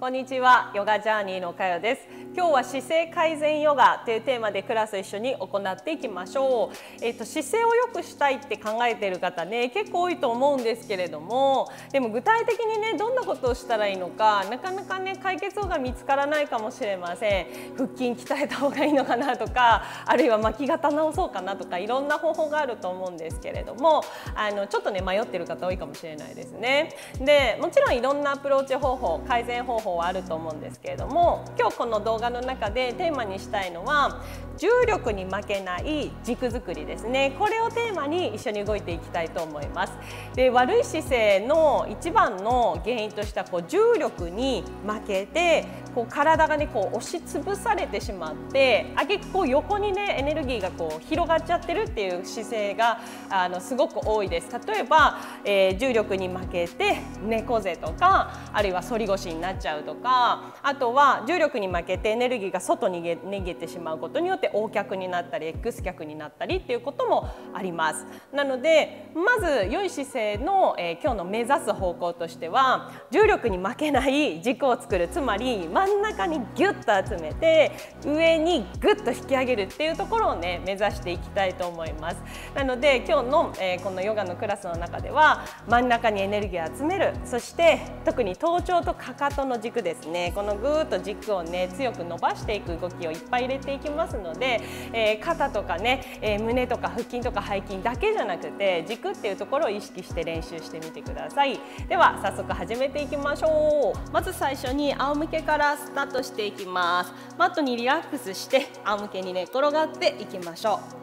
こんにちはヨガジャーニーのかよです。今日は姿勢改善ヨガというテーマでクラス一緒に行っていきましょう。えっ、ー、と姿勢を良くしたいって考えている方ね結構多いと思うんですけれどもでも具体的にねどんなことをしたらいいのかなかなかね解決法が見つからないかもしれません。腹筋鍛えた方がいいのかなとかあるいは巻き肩直そうかなとかいろんな方法があると思うんですけれどもあのちょっとね迷ってる方多いかもしれないですね。でもちろんいろんなアプローチ方法改善方法法はあると思うんですけれども今日この動画の中でテーマにしたいのは重力に負けない軸作りですね。これをテーマに一緒に動いていきたいと思います。で悪い姿勢の一番の原因としてはこう重力に負けてこう体がねこう押しつぶされてしまってあげくこう横にねエネルギーがこう広がっちゃってるっていう姿勢があのすごく多いです。例えば、えー、重力に負けて猫背とかあるいは反り腰になっちゃうとかあとは重力に負けてエネルギーが外に逃げてしまうことによって O 脚になったり X 脚になったりっていうこともあります。なのでまず良い姿勢の、えー、今日の目指す方向としては重力に負けない軸を作る。つまり真ん中にギュッと集めて上にグッと引き上げるっていうところをね目指していきたいと思います。なので今日の、えー、このヨガのクラスの中では真ん中にエネルギーを集める。そして特に頭頂とかかとの軸ですね。このぐーっと軸をね強く伸ばしていく動きをいっぱい入れていきますのでで、えー、肩とかね、えー、胸とか腹筋とか背筋だけじゃなくて軸っていうところを意識して練習してみてください。では早速始めていきましょう。まず最初に仰向けからスタートしていきます。マットにリラックスして仰向けに寝転がっていきましょう。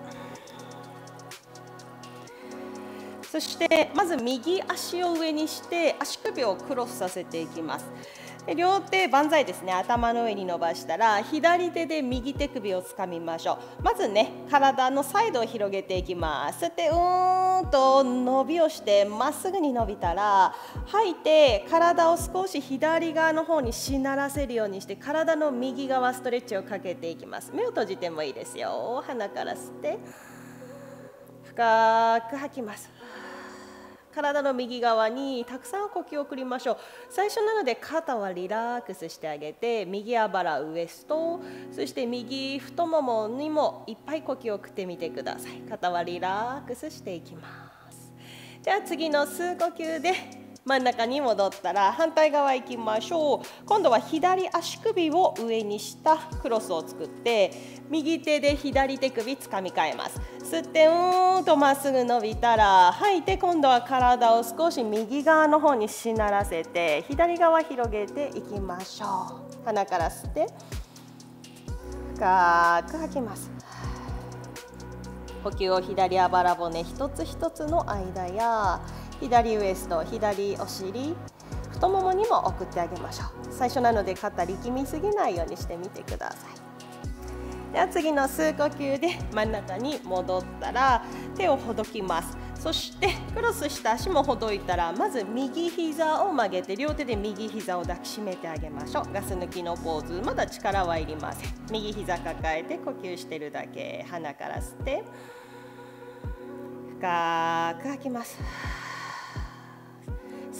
そしてまず右足を上にして足首をクロスさせていきます。両手万歳ですね。頭の上に伸ばしたら左手で右手首をつかみましょう。まずね体のサイドを広げていきます。そしてうーんと伸びをしてまっすぐに伸びたら吐いて体を少し左側の方にしならせるようにして体の右側ストレッチをかけていきます。目を閉じてもいいですよ。鼻から吸って深く吐きます。体の右側にたくさん呼吸を送りましょう。最初なので肩はリラックスしてあげて右あばらウエストそして右太ももにもいっぱい呼吸を送ってみてください。肩はリラックスしていきます。じゃあ次の吸う呼吸で。真ん中に戻ったら反対側行きましょう。今度は左足首を上にしたクロスを作って右手で左手首つかみ替えます。吸ってうーんとまっすぐ伸びたら吐いて今度は体を少し右側の方にしならせて左側広げていきましょう。鼻から吸って深く吐きます。呼吸を左あばら骨一つ一つの間や左ウエスト左お尻太ももにも送ってあげましょう。最初なので肩力みすぎないようにしてみてください。では次の吸う呼吸で真ん中に戻ったら手をほどきます。そしてクロスした足もほどいたらまず右膝を曲げて両手で右膝を抱きしめてあげましょう。ガス抜きのポーズ。まだ力はいりません。右膝抱えて呼吸してるだけ。鼻から吸って深く吐きます。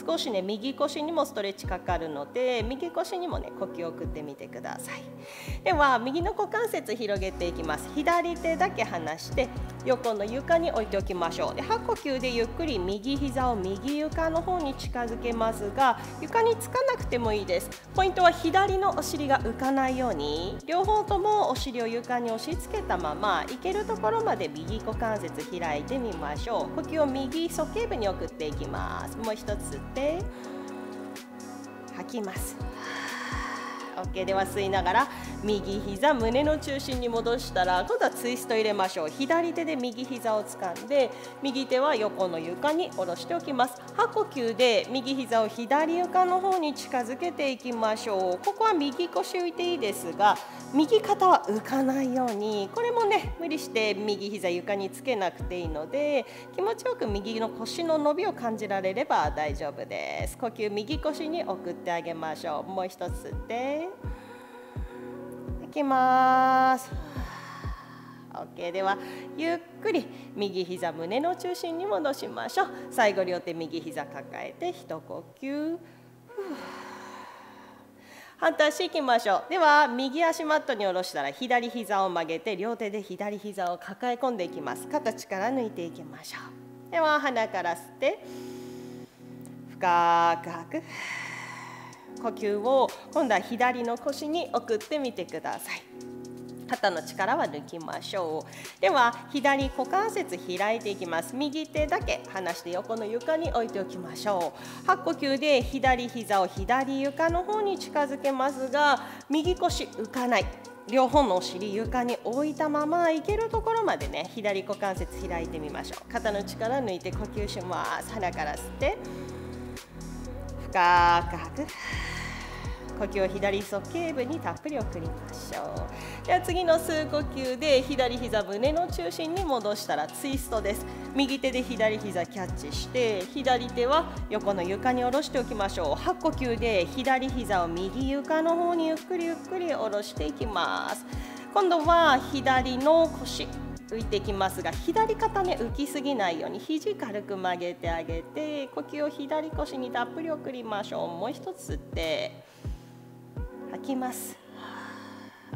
少しね右腰にもストレッチかかるので右腰にもね呼吸を送ってみてください。では右の股関節広げていきます。左手だけ離して横の床に置いておきましょう。で吐呼吸でゆっくり右膝を右床の方に近づけますが床につかなくてもいいです。ポイントは左のお尻が浮かないように両方ともお尻を床に押し付けたままいけるところまで右股関節開いてみましょう。呼吸を右鼠径部に送っていきます。もう一つって吐きます。OK では吸いながら右膝胸の中心に戻したら今度はツイスト入れましょう。左手で右膝を掴んで右手は横の床に下ろしておきます。吐呼吸で右膝を左床の方に近づけていきましょう。ここは右腰浮いていいですが右肩は浮かないようにこれもね無理して右膝床につけなくていいので気持ちよく右の腰の伸びを感じられれば大丈夫です。呼吸右腰に送ってあげましょう。もう一つでいきます。OK ではゆっくり右膝胸の中心に戻しましょう。最後両手右膝抱えて一呼吸。反対足いきましょう。では右足マットに下ろしたら左膝を曲げて両手で左膝を抱え込んでいきます。肩力抜いていきましょう。では鼻から吸って深く吐く。呼吸を今度は左の腰に送ってみてください。肩の力は抜きましょう。では左股関節開いていきます。右手だけ離して横の床に置いておきましょう。吐く呼吸で左膝を左床の方に近づけますが右腰浮かない。両方のお尻床に置いたままいけるところまでね左股関節開いてみましょう。肩の力抜いて呼吸します。鼻から吸って。深く。吐く呼吸を左鼠径部にたっぷり送りましょう。では次の吸う呼吸で左膝胸の中心に戻したらツイストです。右手で左膝キャッチして左手は横の床に下ろしておきましょう。吐く呼吸で左膝を右床の方にゆっくりゆっくり下ろしていきます。今度は左の腰。浮いてきますが左肩ね浮きすぎないように肘軽く曲げてあげて呼吸を左腰にたっぷり送りましょう。もう一つ吸って吐きます。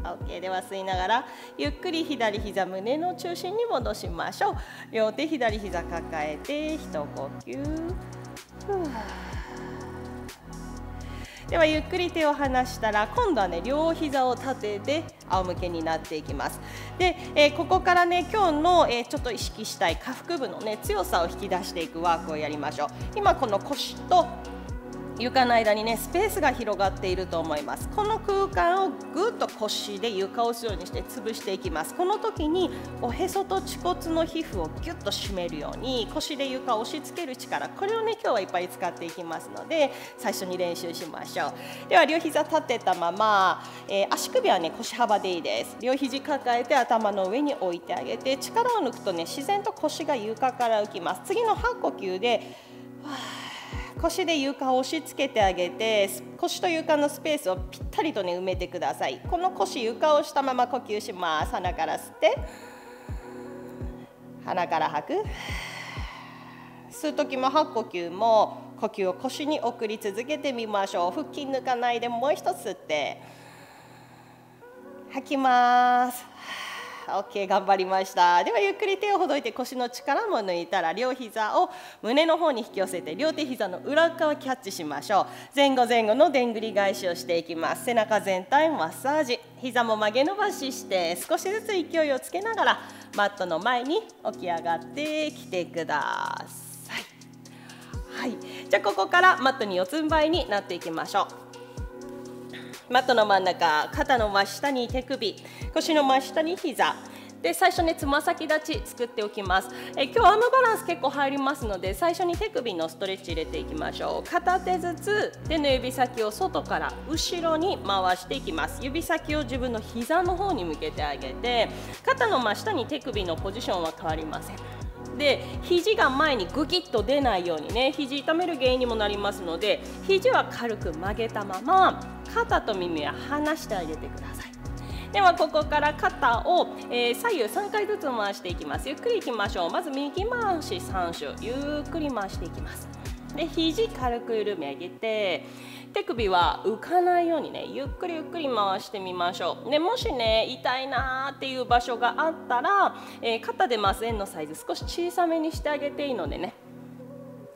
OK では吸いながらゆっくり左膝胸の中心に戻しましょう。両手左膝抱えて一呼吸。ではゆっくり手を離したら今度はね両膝を立てて仰向けになっていきます。で、えー、ここからね今日の、えー、ちょっと意識したい下腹部のね強さを引き出していくワークをやりましょう。今この腰と床の間にねスペースが広がっていると思います。この空間をぐっと腰で床を押すようにして潰していきます。この時におへそと恥骨の皮膚をギュッと締めるように腰で床を押し付ける力。これをね今日はいっぱい使っていきますので最初に練習しましょう。では両膝立てたまま、えー、足首はね腰幅でいいです。両肘抱えて頭の上に置いてあげて力を抜くとね自然と腰が床から浮きます。次の吐く呼吸で腰で床を押し付けてあげて腰と床のスペースをぴったりとね埋めてください。この腰床をしたまま呼吸します。鼻から吸って鼻から吐く。吸う時も吐く呼吸も呼吸を腰に送り続けてみましょう。腹筋抜かないでもう一つ吸って吐きます。OK 頑張りました。ではゆっくり手をほどいて腰の力も抜いたら両膝を胸の方に引き寄せて両手膝の裏側キャッチしましょう。前後前後のでんぐり返しをしていきます。背中全体マッサージ。膝も曲げ伸ばしして少しずつ勢いをつけながらマットの前に起き上がってきてください。はい、じゃあここからマットに四つん這いになっていきましょう。マットの真ん中肩の真下に手首腰の真下に膝。で最初につま先立ち作っておきます。え今日アームバランス結構入りますので最初に手首のストレッチ入れていきましょう。片手ずつ手の指先を外から後ろに回していきます。指先を自分の膝の方に向けてあげて肩の真下に手首のポジションは変わりません。で肘が前にぐきっと出ないようにね肘痛める原因にもなりますので肘は軽く曲げたまま肩と耳は離してあげてください。ではここから肩を、えー、左右3回ずつ回していきます。ゆっくりいきましょう。まず右回し3周ゆっくり回していきます。で肘軽く緩め上げて手首は浮かないようにねゆっくりゆっくり回してみましょう。でもしね痛いなーっていう場所があったら、えー、肩で回す円のサイズ少し小さめにしてあげていいのでね。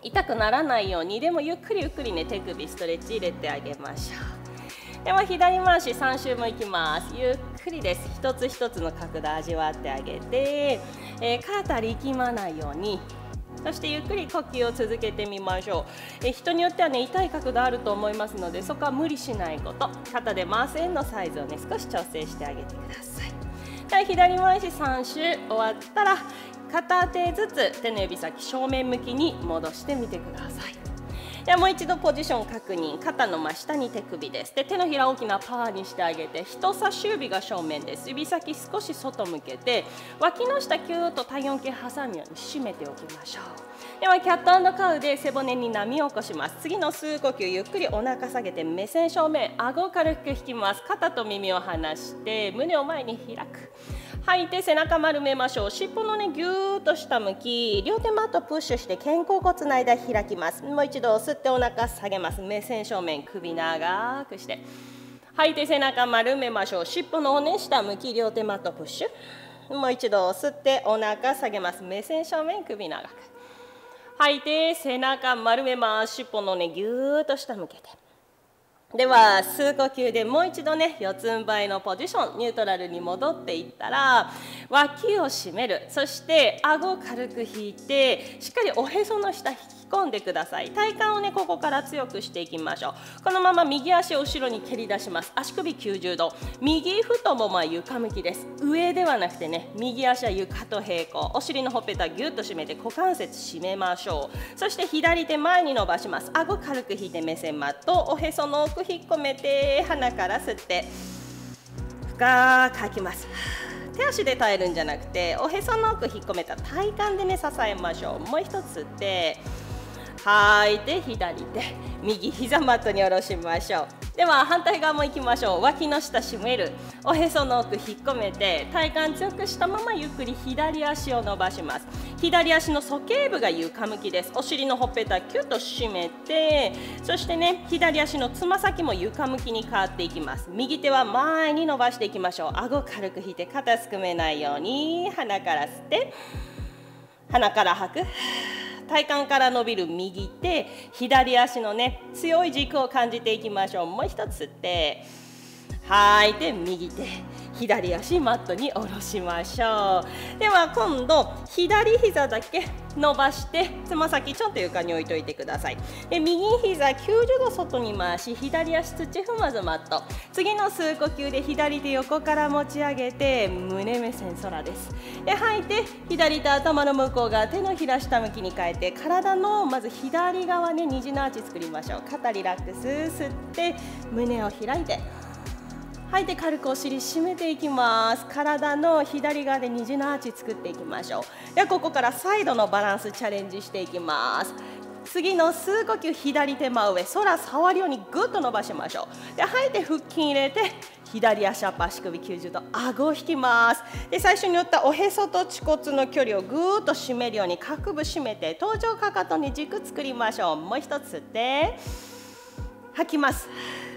痛くならないようにでもゆっくりゆっくりね手首ストレッチ入れてあげましょう。では左回し3周もいきます。ゆっくりです。一つ一つの角度味わってあげて、えー、肩力まないようにそしてゆっくり呼吸を続けてみましょう、え人によってはね痛い角度あると思いますのでそこは無理しないこと。肩で回す円のサイズをね少し調整してあげてください。はい左回し3周。終わったら片手ずつ手の指先正面向きに戻してみてください。でもう一度ポジション確認。肩の真下に手首です。で手のひら大きなパーにしてあげて人差し指が正面です。指先少し外向けて脇の下キューッと体温計挟むように締めておきましょう。ではキャットカウで背骨に波を起こします。次の吸う呼吸ゆっくりお腹下げて目線正面顎を軽く引きます。肩と耳を離して胸を前に開く。吐いて背中丸めましょう。尻尾のねぎゅーっと下向き両手マットプッシュして肩甲骨の間開きます。もう一度吸ってお腹下げます。目線正面首長くして。吐いて背中丸めましょう。尻尾の骨下向き両手マットプッシュ。もう一度吸ってお腹下げます。目線正面首長く。吐いて背中丸めます。尻尾の根ぎゅーっと下向けて。では吸う呼吸でもう一度ね四つん這いのポジションニュートラルに戻っていったら脇を締める。そして顎を軽く引いてしっかりおへその下引き込んでください。体幹をねここから強くしていきましょう。このまま右足を後ろに蹴り出します。足首90度。右太ももは床向きです。上ではなくてね右足は床と平行。お尻のほっぺたぎゅっと締めて股関節締めましょう。そして左手前に伸ばします。顎軽く引いて目線マット。おへその奥引っ込めて鼻から吸って。深く吐きます。手足で耐えるんじゃなくておへその奥引っ込めた体幹でね支えましょう。もう一つ吸って。吐い。て左手右膝マットに下ろしましょうでは反対側も行きましょう脇の下締めるおへその奥引っ込めて体幹強くしたままゆっくり左足を伸ばします左足の鼠径部が床向きですお尻のほっぺたキュッと締めてそしてね左足のつま先も床向きに変わっていきます右手は前に伸ばしていきましょう顎軽く引いて肩すくめないように鼻から吸って鼻から吐く体幹から伸びる右手左足のね強い軸を感じていきましょう。もう一つ吸って吐い。て右手。左足マットに下ろしましょう。では今度左膝だけ伸ばしてつま先ちょっと床に置いといてください。で右膝90度外に回し左足土踏まずマット。次の吸う呼吸で左手横から持ち上げて胸目線空です。で吐いて左手頭の向こう側手のひら下向きに変えて体のまず左側ね虹のアーチ作りましょう。肩リラックス吸って胸を開いて。吐いて軽くお尻締めていきます。体の左側で虹のアーチ作っていきましょう。ではここからサイドのバランスチャレンジしていきます。次の吸う呼吸左手真上。空触るようにぐっと伸ばしましょう。で吐いて腹筋入れて左足アップ足首90度顎を引きます。で最初に言ったおへそと恥骨の距離をぐーっと締めるように各部締めて頭上かかとに軸作りましょう。もう一つ吸って吐きます。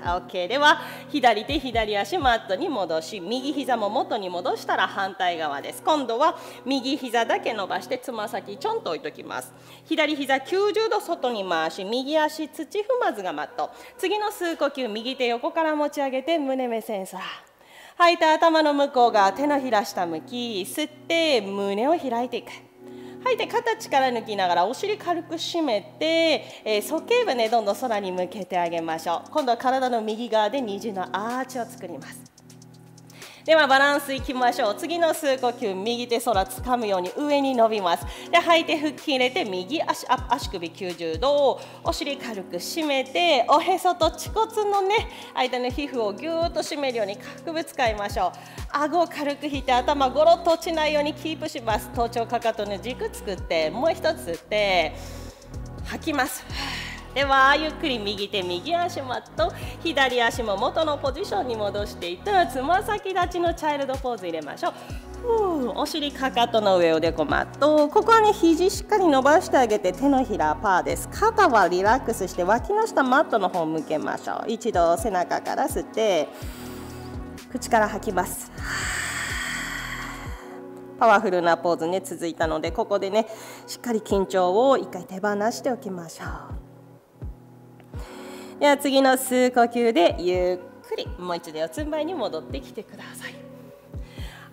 OK では左手左足マットに戻し右膝も元に戻したら反対側です。今度は右膝だけ伸ばしてつま先ちょんと置いときます。左膝90度外に回し右足土踏まずがマット。次の吸う呼吸右手横から持ち上げて胸目線空吐いた頭の向こう側手のひら下向き吸って胸を開いていく。吐いて肩力抜きながらお尻軽く締めて、えー、鼠径部ねどんどん空に向けてあげましょう。今度は体の右側で虹のアーチを作ります。ではバランスいきましょう。次の吸う呼吸右手空つかむように上に伸びますで吐いて腹筋入れて右足足首90度お尻軽く締めておへそと恥骨のね。間の皮膚をぎゅーっと締めるように各部使いましょう。顎を軽く引いて頭ゴロッと落ちないようにキープします。頭頂かかとの軸作ってもう一つ吸って吐きます。ではゆっくり右手右足マット。左足も元のポジションに戻していった。らつま先立ちのチャイルドポーズ入れましょう。お尻かかとの上おでこマット。ここはね肘しっかり伸ばしてあげて手のひらパーです。肩はリラックスして脇の下マットの方向けましょう。一度背中から吸って口から吐きます。パワフルなポーズね続いたのでここでねしっかり緊張を一回手放しておきましょう。では次の吸う呼吸でゆっくりもう一度四つん這いに戻ってきてください。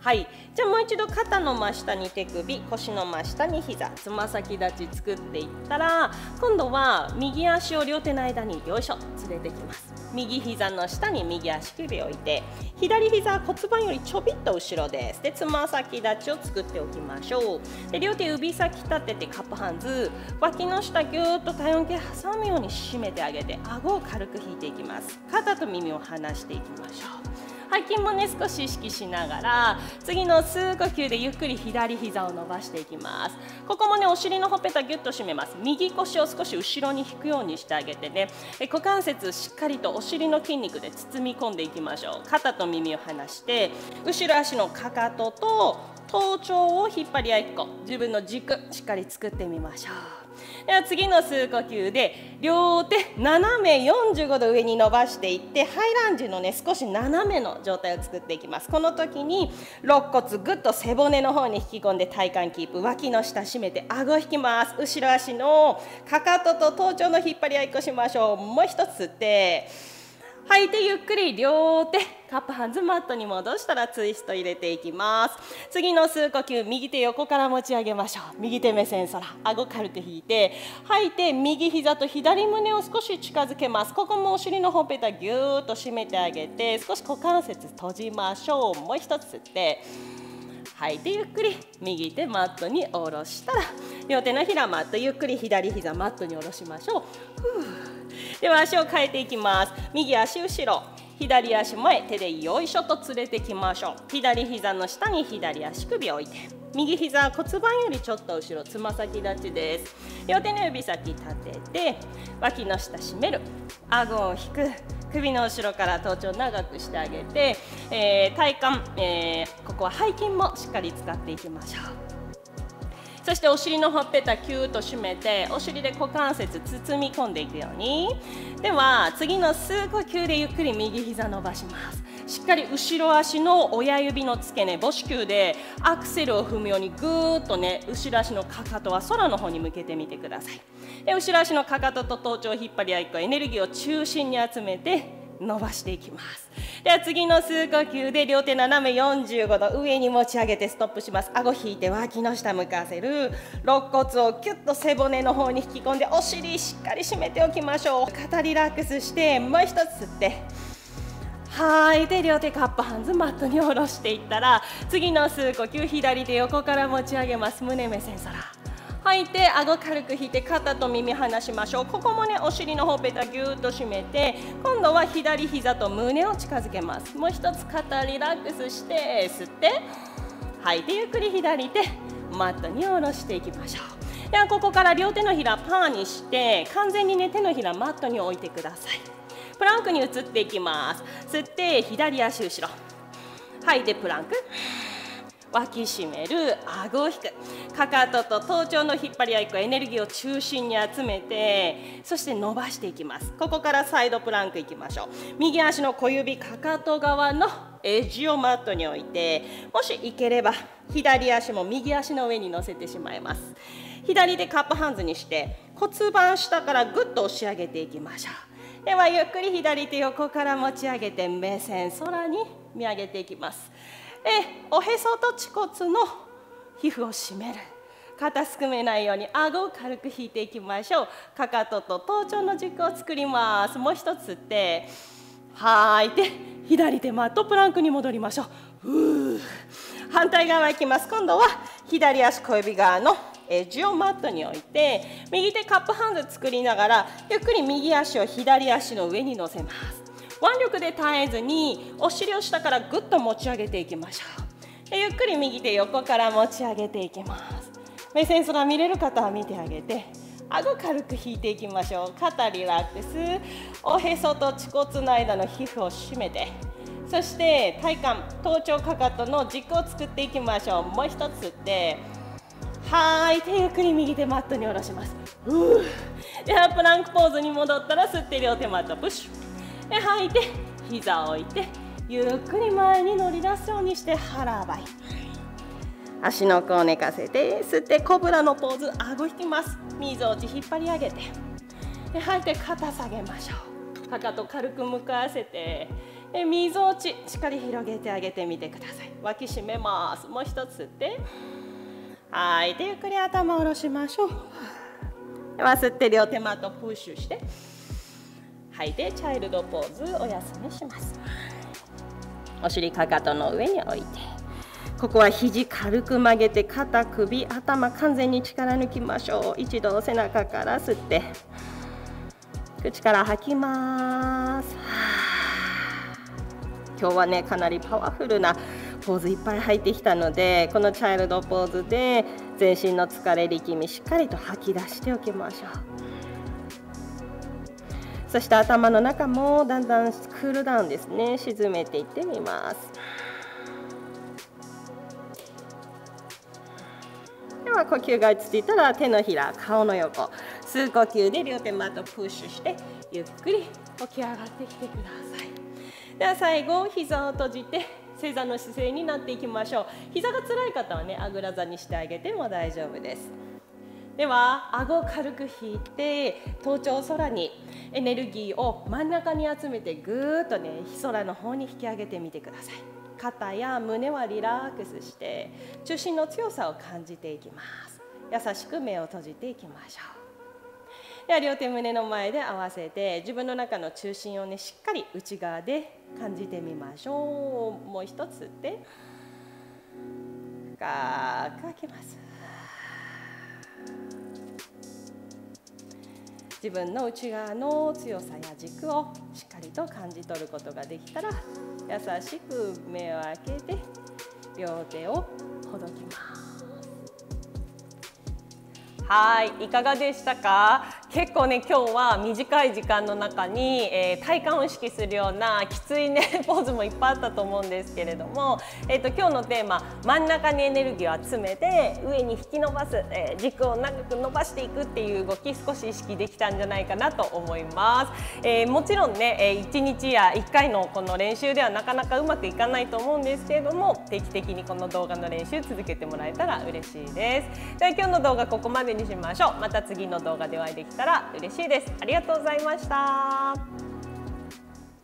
はい。じゃあもう一度肩の真下に手首腰の真下に膝。つま先立ち作っていったら今度は右足を両手の間によいしょ。連れてきます。右膝の下に右足首を置いて左膝骨盤よりちょびっと後ろです。でつま先立ちを作っておきましょう。で両手指先立ててカップハンズ。脇の下ぎゅーっと体温計挟むように締めてあげて顎を軽く引いていきます。肩と耳を離していきましょう。背筋もね少し意識しながら次の吸う呼吸でゆっくり左膝を伸ばしていきます。ここもねお尻のほっぺたギュッと締めます。右腰を少し後ろに引くようにしてあげてね。股関節しっかりとお尻の筋肉で包み込んでいきましょう。肩と耳を離して後ろ足のかかとと頭頂を引っ張り合いっこ。自分の軸しっかり作ってみましょう。では次の吸う呼吸で両手斜め45度上に伸ばしていってハイランジのね少し斜めの状態を作っていきます。この時に肋骨ぐっと背骨の方に引き込んで体幹キープ脇の下締めて顎引きます。後ろ足のかかとと頭頂の引っ張り合いっこしましょうもう一つ吸って吐いてゆっくり両手カップハンズマットに戻したらツイスト入れていきます。次の吸う呼吸右手横から持ち上げましょう。右手目線空顎軽く引いて吐いて右膝と左胸を少し近づけます。ここもお尻のほっぺたぎゅーっと締めてあげて少し股関節閉じましょう。もう一つ吸って吐いてゆっくり右手マットに下ろしたら両手のひらマットゆっくり左膝マットに下ろしましょう。では足を変えていきます。右足後ろ。左足前手でよいしょと連れてきましょう。左膝の下に左足首を置いて。右膝骨盤よりちょっと後ろつま先立ちです。両手の指先立てて脇の下締める。顎を引く。首の後ろから頭頂長くしてあげて、えー、体幹、えー、ここは背筋もしっかり使っていきましょう。そしてお尻のほっぺたキューッと締めてお尻で股関節包み込んでいくように。では次の吸う呼吸でゆっくり右膝伸ばします。しっかり後ろ足の親指の付け根母子球でアクセルを踏むようにぐーっとね後ろ足のかかとは空の方に向けてみてください。で後ろ足のかかとと頭頂を引っ張り合いっこエネルギーを中心に集めて伸ばしていきます。では次の吸呼吸で両手斜め45度上に持ち上げてストップします。顎引いて脇の下向かせる。肋骨をキュッと背骨の方に引き込んでお尻しっかり締めておきましょう。肩リラックスしてもう一つ吸って吐い。て両手カップハンズマットに下ろしていったら次の吸う呼吸左手横から持ち上げます。胸目線空。吐いて顎軽く引いて肩と耳離しましょう。ここもねお尻のほっぺたぎゅーっと締めて今度は左膝と胸を近づけます。もう一つ肩リラックスして吸って吐いてゆっくり左手マットに下ろしていきましょう。ではここから両手のひらパーにして完全にね手のひらマットに置いてください。プランクに移っていきます。吸って左足後ろ。吐いてプランク。脇締める。顎を引く。かかとと頭頂の引っ張り合い。エネルギーを中心に集めて。そして伸ばしていきます。ここからサイドプランクいきましょう。右足の小指。かかと側のエッジをマットに置いて。もしいければ左足も右足の上に乗せてしまいます。左でカップハンズにして骨盤下からぐっと押し上げていきましょう。ではゆっくり左手横から持ち上げて目線空に見上げていきます。えおへそと恥骨の皮膚を締める。肩すくめないように顎を軽く引いていきましょう。かかとと頭頂の軸を作ります。もう一つって吐い。て左手マットプランクに戻りましょう。反対側いきます。今度は左足小指側のエッジをマットに置いて右手カップハンズ作りながらゆっくり右足を左足の上に乗せます。腕力で耐えずにお尻を下からぐっと持ち上げていきましょう。でゆっくり右手横から持ち上げていきます。目線空見れる方は見てあげて顎軽く引いていきましょう。肩リラックス。おへそと恥骨の間の皮膚を締めてそして体幹頭頂かかとの軸を作っていきましょう。もう一つ吸って吐いてゆっくり右手マットに下ろします。うではプランクポーズに戻ったら吸って両手マット。プッシュ。で吐いて膝を置いてゆっくり前に乗り出すようにして腹ばい。足の甲を寝かせて吸ってコブラのポーズ顎引きます。みぞおち引っ張り上げて。で吐いて肩下げましょう。かかと軽く向かわせて。でみぞおち。しっかり広げてあげてみてください。脇締めます。もう一つ吸って。吐い。てゆっくり頭を下ろしましょう。では吸って両手マットプッシュして。吐いてチャイルドポーズお休みします。お尻かかとの上に置いて。ここは肘軽く曲げて肩首頭完全に力抜きましょう。一度背中から吸って。口から吐きます。今日はねかなりパワフルなポーズいっぱい入ってきたのでこのチャイルドポーズで全身の疲れ力みしっかりと吐き出しておきましょう。そして頭の中もだんだんクールダウンですね。沈めていってみます。では呼吸が落ち着いたら手のひら顔の横吸う呼吸で両手マットプッシュしてゆっくり起き上がってきてください。では最後膝を閉じて正座の姿勢になっていきましょう。膝が辛い方はねあぐら座にしてあげても大丈夫です。では顎を軽く引いて頭頂空にエネルギーを真ん中に集めてぐーっとね空の方に引き上げてみてください。肩や胸はリラックスして中心の強さを感じていきます。優しく目を閉じていきましょう。では両手胸の前で合わせて自分の中の中心をねしっかり内側で感じてみましょう。もう一つで深く開けます。自分の内側の強さや軸をしっかりと感じ取ることができたら優しく目を開けて両手をほどきます。はいいかがでしたか？結構ね今日は短い時間の中に、えー、体幹を意識するようなきついね ポーズもいっぱいあったと思うんですけれども、えーと、今日のテーマ真ん中にエネルギーを集めて上に引き伸ばす、えー、軸を長く伸ばしていくっていう動き少し意識できたんじゃないかなと思います、えー、もちろんね、え1日や1回のこの練習ではなかなかうまくいかないと思うんですけれども定期的にこの動画の練習続けてもらえたら嬉しいです。では今日の動画ここまでにしましょう。また次の動画でお会いできたら嬉しいです。ありがとうございました。